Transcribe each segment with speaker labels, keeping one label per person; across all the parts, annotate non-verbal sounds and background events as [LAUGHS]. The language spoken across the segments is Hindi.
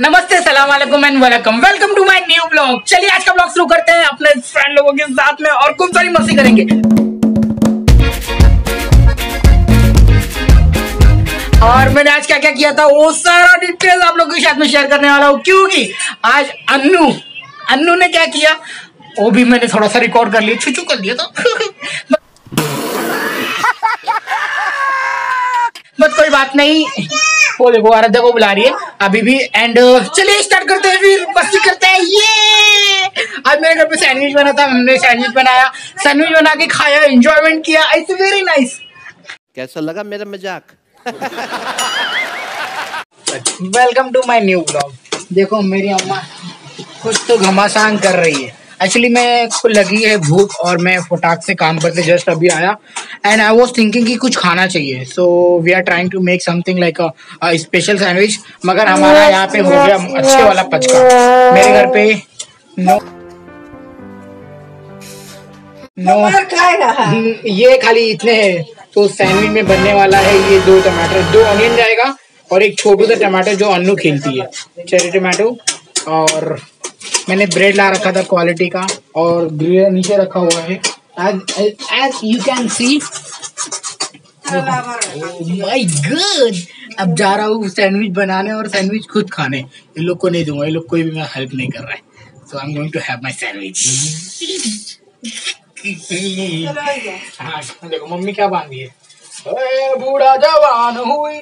Speaker 1: नमस्ते सलाम वालेकुम and welcome welcome to my new blog चलिए, आज का ब्लॉग शुरू करते हैं अपने फ्रेंड लोगों के साथ में और खूब सारी मस्ती करेंगे। और मैंने आज क्या क्या किया था, वो सारा डिटेल आप लोगों के साथ में शेयर करने वाला हूँ। क्योंकि आज अन्नू अन्नू ने क्या किया, वो भी मैंने थोड़ा सा रिकॉर्ड कर लिया छुचू कर दिया था। [LAUGHS] बट कोई बात नहीं। वो देखो आराध्या को बुला रही है। अभी भी एंड चलिए स्टार्ट करते हैं फिर मस्ती करते हैं ये आज मेरे घर पे सैंडविच बना था हमने सैंडविच बनाया। सैंडविच बना के खाया एंजॉयमेंट किया इट्स वेरी नाइस
Speaker 2: कैसा लगा मेरा मज़ाक?
Speaker 1: Welcome to my new blog देखो मेरी अम्मा कुछ तो घमासान कर रही है। एक्चुअली मैं को लगी है भूख और मैं फटाक से काम करते जस्ट अभी आया। एंड आई वॉज़ थिंकिंग कि कुछ खाना चाहिए। So we are trying to make something like a special sandwich मगर हमारा यहाँ पे हो गया अच्छे वाला पचका। मेरे घर पे नो नो ये खाली इतने है। तो सैंडविच में बनने वाला है ये दो टमाटर। दो ऑनियन जाएगा और एक छोटू सा टमाटर जो अन्नू खेलती है। चेरी टमाटो और मैंने ब्रेड ला रखा था क्वालिटी का और ग्रिल नीचे रखा हुआ है। As you can see my god अब जा रहा हूँ सैंडविच बनाने और सैंडविच खुद खाने। इन लोग को नहीं दूँगा ये लोग कोई भी मेरा हेल्प नहीं कर रहा है। So I am going to have my sandwich हाँ देखो, मम्मी क्या बांधी है? बूढ़ा जवान हुई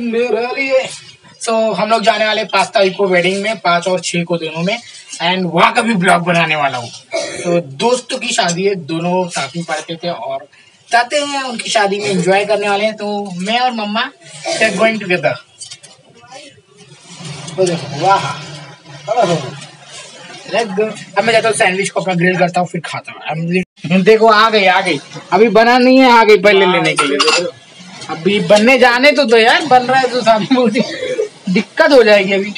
Speaker 1: मेरे लिए। सो so, हम लोग जाने वाले पाँच तारीख को वेडिंग में पाँच और छः को दोनों में एंड वहाँ का भी ब्लॉग बनाने वाला हूँ। तो दोस्तों की शादी है दोनों साथ में पढ़ते थे और चाहते हैं उनकी शादी में एंजॉय करने वाले हैं। तो मैं और मम्मा गोइंग टुगेदर तो वाह। अब मैं जाता हूँ सैंडविच को अपना ग्रिल करता हूँ फिर खाता हूँ। देखो आ गई आ गई। अभी बना नहीं है आ गई पहले लेने के लिए। अभी बनने जाने तो दो यार बन रहा है तो सामने दिक्कत हो जाएगी अभी।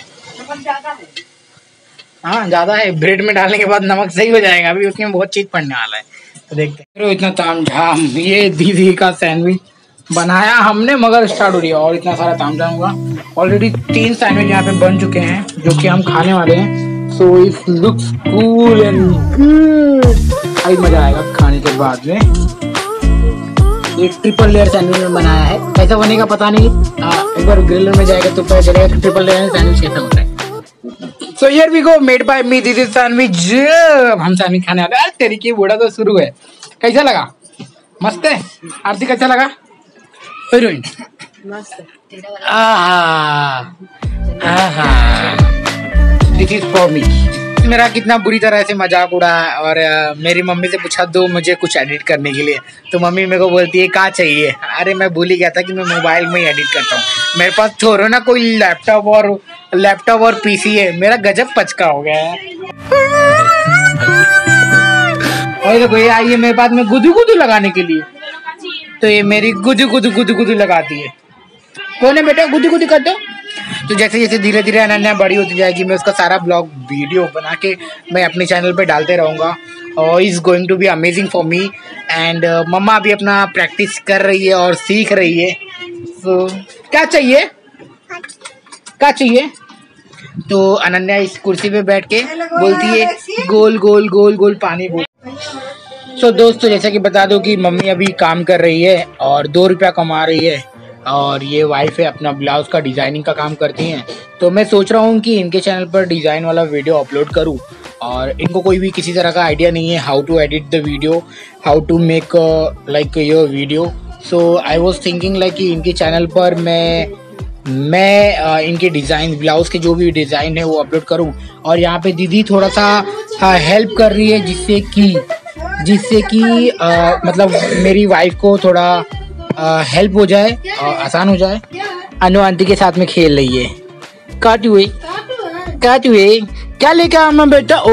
Speaker 1: हाँ? ज़्यादा है। ब्रेड में डालने के बाद नमक सही हो जाएगा। अभी उसमें बहुत चीज़ पड़ने वाला है। तो देखते हैं। इतना ताम झाम ये दीदी का सैंडविच बनाया हमने मगर स्टार्ट हो रही है। और इतना सारा ताम झाम हुआ। ऑलरेडी तीन सैंडविच यहाँ पे बन चुके हैं जो कि हम खाने वाले हैं। So it looks cool and good मज़ा आएगा खाने के बाद में। एक ट्रिपल लेयर सैंडविच में बनाया है। ऐसा कैसा बनेगा पता नहीं। आ, एक बार ग्रिलर में जाएगा तो पता चलेगा ट्रिपल लेयर सैंडविच कैसा होता है। So here we go made by me this is sandwich हम सैंडविच खाने वाले हैं। तेरी की बूढ़ा तो शुरू है। कैसा लगा? मस्त है? आरती कैसा लगा? Heroine this is for me मेरा कितना बुरी तरह से मज़ाक उड़ा और आ, मेरी मम्मी से पूछा दो मुझे कुछ एडिट करने के लिए। तो मम्मी मेरे को बोलती है कहाँ चाहिए? अरे मैं भूल ही गया था कि मैं मोबाइल में ही एडिट करता हूँ। मेरे पास छोड़ो ना कोई लैपटॉप और लैपटॉप और पीसी है। मेरा गजब पचका हो गया है। और देखो आई है मेरे पास में गुदू गुदू लगाने के लिए। तो ये मेरी गुदू गुदू गुदू गुदू लगाती है। कौन है बेटा? गुदू गुदू कर दो। तो जैसे जैसे धीरे धीरे अनन्या बड़ी होती जाएगी मैं उसका सारा ब्लॉग वीडियो बना के मैं अपने चैनल पे डालते रहूँगा। और is going to be amazing for me and मम्मा अभी अपना प्रैक्टिस कर रही है और सीख रही है। तो so, क्या चाहिए? क्या चाहिए? तो अनन्या इस कुर्सी पे बैठ के बोलती है गोल गोल गोल गोल पानी बोल। सो so, दोस्तों जैसा कि बता दो कि मम्मी अभी काम कर रही है और दो रुपया कमा रही है। और ये वाइफ है अपना ब्लाउज का डिज़ाइनिंग का काम करती हैं। तो मैं सोच रहा हूँ कि इनके चैनल पर डिज़ाइन वाला वीडियो अपलोड करूँ। और इनको कोई भी किसी तरह का आइडिया नहीं है how to edit the video how to make like your video so I was thinking like कि इनके चैनल पर मैं मैं uh, इनके डिज़ाइन ब्लाउज के जो भी डिज़ाइन है वो अपलोड करूँ। और यहाँ पे दीदी थोड़ा सा हेल्प कर रही है जिससे कि जिससे कि uh, मतलब मेरी वाइफ को थोड़ा हेल्प हो जाए और आसान हो जाए। अनु आंटी के साथ में खेल रही है। काट हुए काट हुए क्या लेके आमा बेटा? ओ!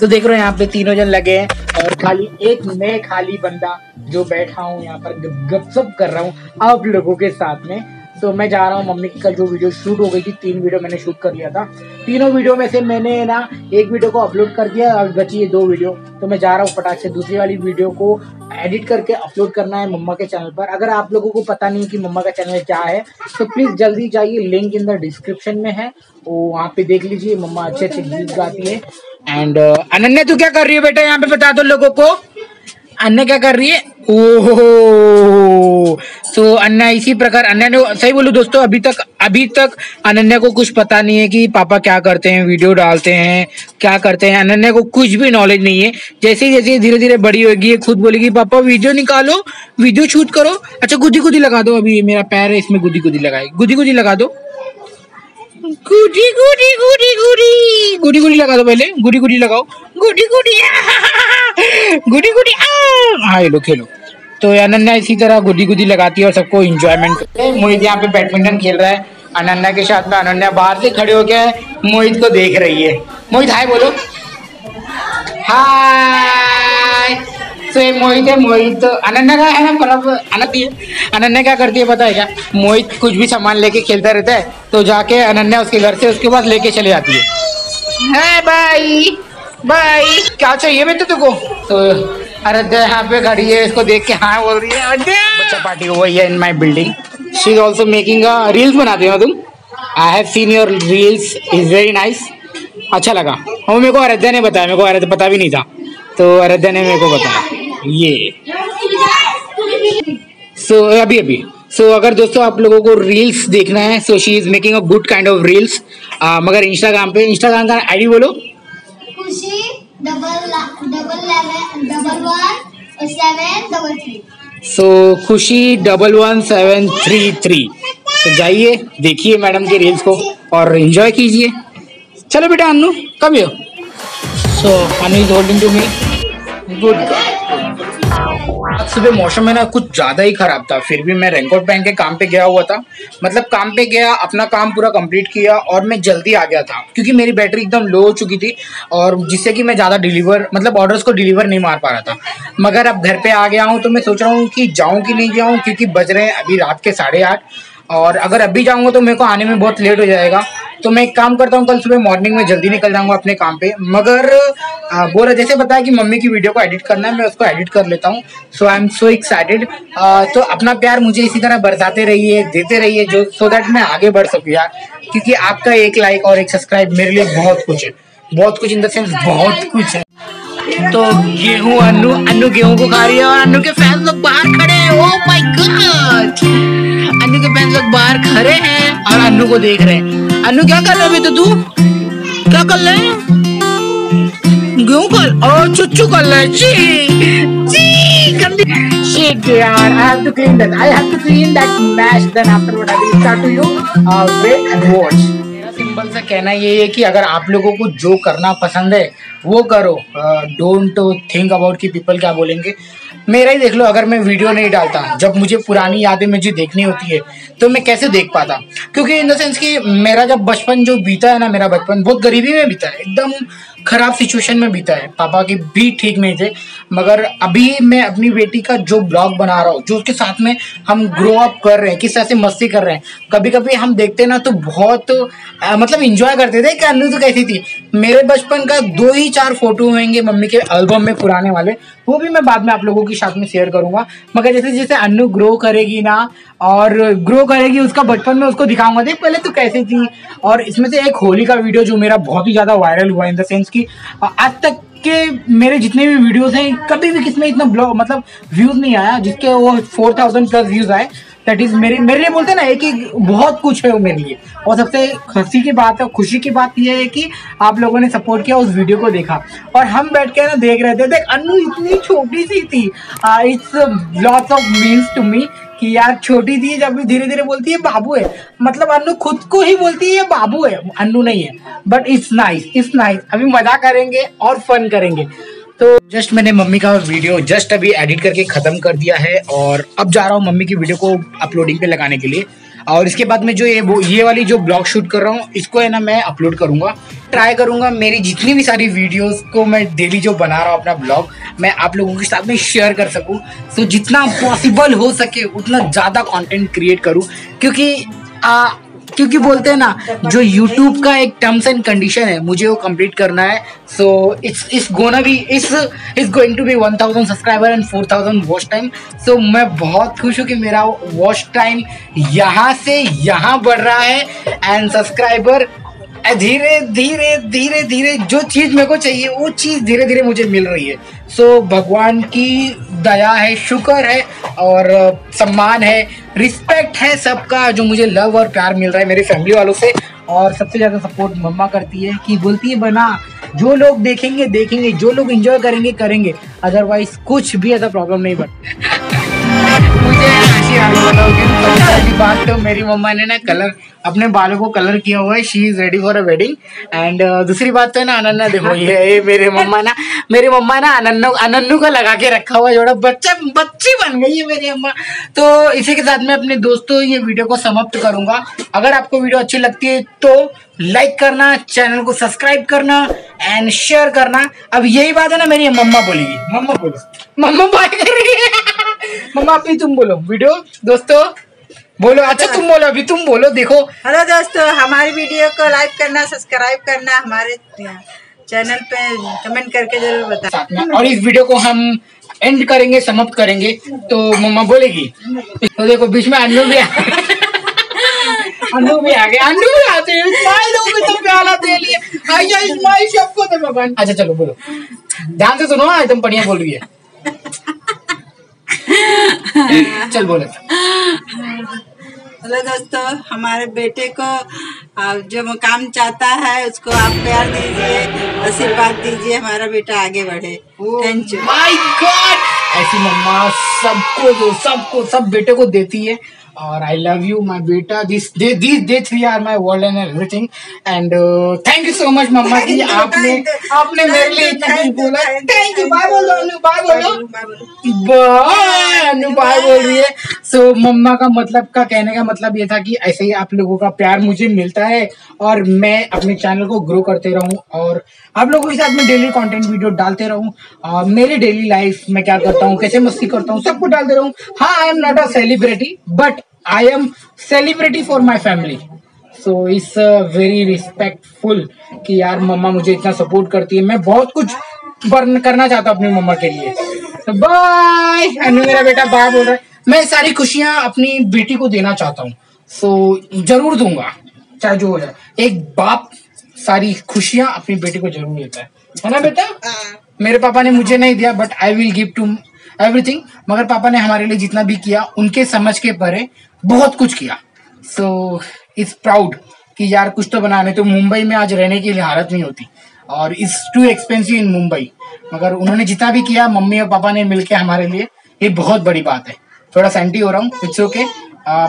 Speaker 1: तो देख रहे हो यहाँ पे तीनों जन लगे हैं और खाली एक मैं खाली बंदा जो बैठा हूँ, यहाँ पर गपसप कर रहा हूँ आप लोगों के साथ में। तो मैं जा रहा हूँ मम्मी की कल जो वीडियो शूट हो गई थी, तीन वीडियो मैंने शूट कर लिया था। तीनों वीडियो में से मैंने ना एक वीडियो को अपलोड कर दिया और बची है दो वीडियो तो मैं जा रहा हूँ फटाक से दूसरी वाली वीडियो को एडिट करके अपलोड करना है मम्मा के चैनल पर। अगर आप लोगों को पता नहीं कि मम्मा का चैनल क्या है तो प्लीज़ जल्दी जाइए लिंक इन द डिस्क्रिप्शन में है। वो वहाँ पे देख लीजिए, मम्मा अच्छे अच्छे गीत गाती है। एंड अनन्या, तू क्या कर रही है बेटा? यहाँ पे बता दो लोगों को। अन्य क्या कर रही है? ओहो! तो अन्य इसी प्रकार अन्य ने सही बोलू दोस्तों, अभी तक अभी तक अनन्या को कुछ पता नहीं है कि पापा क्या करते हैं, वीडियो डालते हैं, क्या करते हैं। अनन्या को कुछ भी नॉलेज नहीं है। जैसे जैसे धीरे धीरे बड़ी होगी, ये खुद बोलेगी, पापा वीडियो निकालो वीडियो शूट करो। अच्छा गुदी गुदी लगा दो अभी, मेरा पैर है, इसमें गुदी गुदी लगाई। गुदी गुदी लगा दो। गुडी गुडी गुडी गुडी। गुडी गुडी लगा दो पहले गुडी गुडी लगाओ। गुडी गुडी। गुडी गुडी हाँ ये लो खेलो। तो अनन्या इसी तरह गुडी गुदी लगाती है और सबको इंजॉयमेंट मोहित यहाँ पे बैडमिंटन खेल रहा है। अनन्या के साथ में अनन्या बाहर से खड़े होकर मोहित को देख रही है। मोहित हाय बोलो। हाय तो मोहित है मोहित अनन्या का है ना मतलब अनंती अनन्या क्या करती है पता है क्या? मोहित कुछ भी सामान लेके खेलता रहता है तो जाके अनन्या उसके घर से उसके पास लेके चले जाती है। है बाई बाई क्या चाहिए बेटे तुमको? तो अरे यहाँ पे खड़ी है इसको देख के हाँ बोल रही है बच्चा पार्टी हुआ है in my building she is also making reels बनाती हो तुम? I have seen your reels is very nice अच्छा लगा। वो मेरे को आराध्या ने बताया मेरे को आराध्या पता भी नहीं था। तो आराध्या ने मेरे को बताया। ये सो so, अभी अभी। सो so, अगर दोस्तों आप लोगों को रील्स देखना है so she is making a good kind of reels मगर इंस्टाग्राम पे इंस्टाग्राम का आईडी बोलो।
Speaker 3: Khushi double double double one seven double three
Speaker 1: so Khushi double one seven three three तो जाइए देखिए मैडम के रील्स को और एंजॉय कीजिए। चलो बेटा Anu come yo so Anu is holding to me good आज सुबह मौसम है ना कुछ ज़्यादा ही खराब था, फिर भी मैं रेनकोट पहन के काम पे गया हुआ था। मतलब काम पे गया, अपना काम पूरा कंप्लीट किया और मैं जल्दी आ गया था, क्योंकि मेरी बैटरी एकदम लो हो चुकी थी और जिससे कि मैं ज़्यादा डिलीवर मतलब ऑर्डर्स को डिलीवर नहीं मार पा रहा था। मगर अब घर पे आ गया हूँ तो मैं सोच रहा हूँ कि जाऊँ कि नहीं जाऊँ, क्योंकि बज रहे हैं अभी रात के साढ़े आठ। और अगर अभी जाऊँगा तो मेरे को आने में बहुत लेट हो जाएगा। तो मैं एक काम करता हूँ, कल सुबह मॉर्निंग में जल्दी निकल जाऊँगा अपने काम पे। मगर बोला जैसे बताया कि मम्मी की वीडियो को एडिट करना है, मैं उसको एडिट कर लेता हूँ। सो आई एम सो एक्साइटेड तो अपना प्यार मुझे इसी तरह बरसाते रहिए, देते रहिए, जो सो दैट मैं आगे बढ़ सकूँ यार। क्योंकि आपका एक लाइक और एक सब्सक्राइब मेरे लिए बहुत कुछ है। बहुत कुछ इन द सेंस बहुत कुछ है। तो गेहूँ अनु अनु गेहूँ को खा रही है और अनु के फैंस लोग बाहर खड़े हैं। ओह माय गॉड अनु के फैंस लोग बाहर खड़े हैं और अनु को देख रहे हैं। अनु क्या कर रहे हो तो तू? क्या कर रहे गेहूँ कर और चुच्चू कर रहे जी जी गंदी you uh, सिंपल सा कहना ये है कि अगर आप लोगों को जो करना पसंद है वो करो। डोंट थिंक अबाउट कि पीपल क्या बोलेंगे। मेरा ही देख लो, अगर मैं वीडियो नहीं डालता, जब मुझे पुरानी यादें मुझे देखनी होती है तो मैं कैसे देख पाता? क्योंकि इन द सेंस कि मेरा जब बचपन जो बीता है ना, मेरा बचपन, बहुत गरीबी में बीता है। एकदम खराब सिचुएशन में बीता है। पापा के भी ठीक नहीं थे मगर अभी मैं अपनी बेटी का जो ब्लॉग बना रहा हूँ जो उसके साथ में हम ग्रो अप कर रहे हैं किस तरह से मस्ती कर रहे हैं कभी कभी हम देखते ना तो बहुत आ, मतलब इंजॉय करते थे कि अन्नू तो कैसी थी। मेरे बचपन का दो ही चार फ़ोटो होंगे मम्मी के एल्बम में पुराने वाले वो भी मैं बाद में आप लोगों के साथ में शेयर करूँगा। मगर जैसे जैसे अन्नू ग्रो करेगी ना और ग्रो करेगी उसका बचपन में उसको दिखाऊँगा देख पहले तो कैसे थी। और इसमें से एक होली का वीडियो जो मेरा बहुत ही ज़्यादा वायरल हुआ इन द सेंस की आज तक के मेरे जितने भी वीडियोस हैं, कभी भी किसमें इतना ब्लॉग मतलब व्यूज़ नहीं आया, जिसके वो फोर थाउज़ेंड प्लस व्यूज़ आए दैट इज़ मेरे मेरे लिए बोलते ना, एक एक बहुत कुछ है मेरे लिए। और सबसे हँसी की बात है खुशी की बात यह है कि आप लोगों ने सपोर्ट किया उस वीडियो को देखा। और हम बैठ के ना देख रहे थे, देख अनु इतनी छोटी सी थी। It's lots of means to me कि यार छोटी थी जब भी धीरे धीरे बोलती है, बाबू है। मतलब अन्नू खुद को ही बोलती है, ये बाबू है। अन्नू नहीं है but it's nice it's nice अभी मज़ा करेंगे और फन करेंगे। तो जस्ट मैंने मम्मी का वीडियो जस्ट अभी एडिट करके ख़त्म कर दिया है और अब जा रहा हूँ मम्मी की वीडियो को अपलोडिंग पे लगाने के लिए। और इसके बाद में जो ये वो ये वाली जो ब्लॉग शूट कर रहा हूँ इसको है ना मैं अपलोड करूँगा। ट्राई करूँगा मेरी जितनी भी सारी वीडियोस को मैं डेली जो बना रहा हूँ अपना ब्लॉग मैं आप लोगों के साथ में शेयर कर सकूँ। सो जितना पॉसिबल हो सके उतना ज़्यादा कॉन्टेंट क्रिएट करूँ क्योंकि आ, क्योंकि बोलते हैं ना जो YouTube का एक टर्म्स एंड कंडीशन है मुझे वो कंप्लीट करना है। So it's it's gonna be it's it's going to be 1000 subscriber and 4000 watch time so मैं बहुत खुश हूँ कि मेरा वॉच टाइम यहाँ से यहाँ बढ़ रहा है। एंड सब्सक्राइबर धीरे धीरे धीरे धीरे जो चीज़ मेरे को चाहिए वो चीज़ धीरे धीरे मुझे मिल रही है। सो so, भगवान की दया है, शुक्र है और सम्मान है रिस्पेक्ट है सबका जो मुझे लव और प्यार मिल रहा है मेरी फैमिली वालों से। और सबसे ज़्यादा सपोर्ट मम्मा करती है कि बोलती है, बना, जो लोग देखेंगे देखेंगे, जो लोग इन्जॉय करेंगे करेंगे। अदरवाइज़ कुछ भी ऐसा प्रॉब्लम नहीं बनता. मुझे हँसी आ रही बात तो मेरी मम्मा ने ना कलर अपने बालों को कलर किया हुआ है she is ready for a wedding and दूसरी बात तो है ना अनन्ना देखो ये मेरे मम्मा ना मेरी मम्मा ना अनन्नू अनन्नू को लगा के रखा हुआ जोड़ा बच्चा बच्ची बन गई है मेरी अम्मा तो इसी के साथ मैं अपने दोस्तों ये वीडियो को समाप्त करूँगा। अगर आपको वीडियो अच्छी लगती है तो लाइक करना चैनल को सब्सक्राइब करना एंड शेयर करना। अब यही बात है ना, मेरी मम्मा बोलेगी। मम्मा बोलो मम्मा बात कर रही है मम्मा अभी तुम बोलो वीडियो दोस्तों बोलो अच्छा तुम बोलो अभी तुम बोलो देखो।
Speaker 4: हेलो दोस्तों हमारी वीडियो को लाइक करना सब्सक्राइब करना हमारे चैनल पे कमेंट करके ज़रूर
Speaker 1: में और इस वीडियो को हम एंड करेंगे समाप्त करेंगे तो मम्मा बोलेगी तो देखो बीच में अन्नू भी आ अन्नू भी आ गया अन्नू भी आते हैं तो प्याला दे लिए। सबको दे भगवान। अच्छा चलो बोलो। ध्यान से सुनो एकदम बढ़िया बोल रही है। [LAUGHS] चल बोले।
Speaker 4: हेलो दोस्तों हमारे बेटे को जो मुकाम चाहता है उसको आप प्यार दीजिए आशीर्वाद दीजिए हमारा बेटा आगे बढ़े। थैंक यू
Speaker 1: माय गॉड ऐसी मम्मा सबको जो सबको सब बेटे को देती है। और आई लव यू माय बेटा this the this the three are my world and everything and thank you so much मम्मा जी आपने आपने मेरे लिए इतना कुछ बोला। थैंक यू बाय बोलो अनु बाय बोलो। बाय अनु बाय बोल रही है। सो मम्मा का मतलब का कहने का मतलब ये था कि ऐसे ही आप लोगों का प्यार मुझे मिलता है और मैं अपने चैनल को ग्रो करते रहूँ और आप लोगों के साथ में डेली कंटेंट वीडियो डालते रहूँ। और मेरी डेली लाइफ में क्या करता हूँ कैसे मस्ती करता हूँ सब कुछ डालते रहूँ। हाँ I am not a celebrity but I am celebrity for my family so it's very respectful कि यार मम्मा मुझे इतना सपोर्ट करती है। मैं बहुत कुछ बर्न करना चाहता हूँ अपनी मम्मा के लिए। तो बाय अनु मेरा बेटा बाय बोल रहा है मैं सारी खुशियाँ अपनी बेटी को देना चाहता हूँ। सो so, ज़रूर दूँगा। चाहे जो हो जाए। एक बाप सारी खुशियाँ अपनी बेटी को ज़रूर देता है। है ना बेटा? मेरे पापा ने मुझे नहीं दिया but I will give to everything मगर पापा ने हमारे लिए जितना भी किया उनके समझ के परे बहुत कुछ किया। सो इट्स प्राउड कि यार कुछ तो बनाने तो मुंबई में आज रहने की हालत नहीं होती। और it's too expensive in Mumbai. मगर उन्होंने जितना भी किया, मम्मी और पापा ने मिलके हमारे लिए, ये बहुत बड़ी बात है। थोड़ा सेंटी हो रहा हूँ इट्स ओके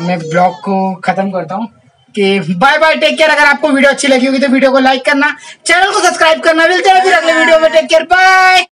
Speaker 1: मैं ब्लॉग को खत्म करता हूँ कि बाय बाय टेक केयर अगर आपको वीडियो अच्छी लगी होगी तो वीडियो को लाइक करना चैनल को सब्सक्राइब करना। मिलते हैं फिर अगले वीडियो में। Take care bye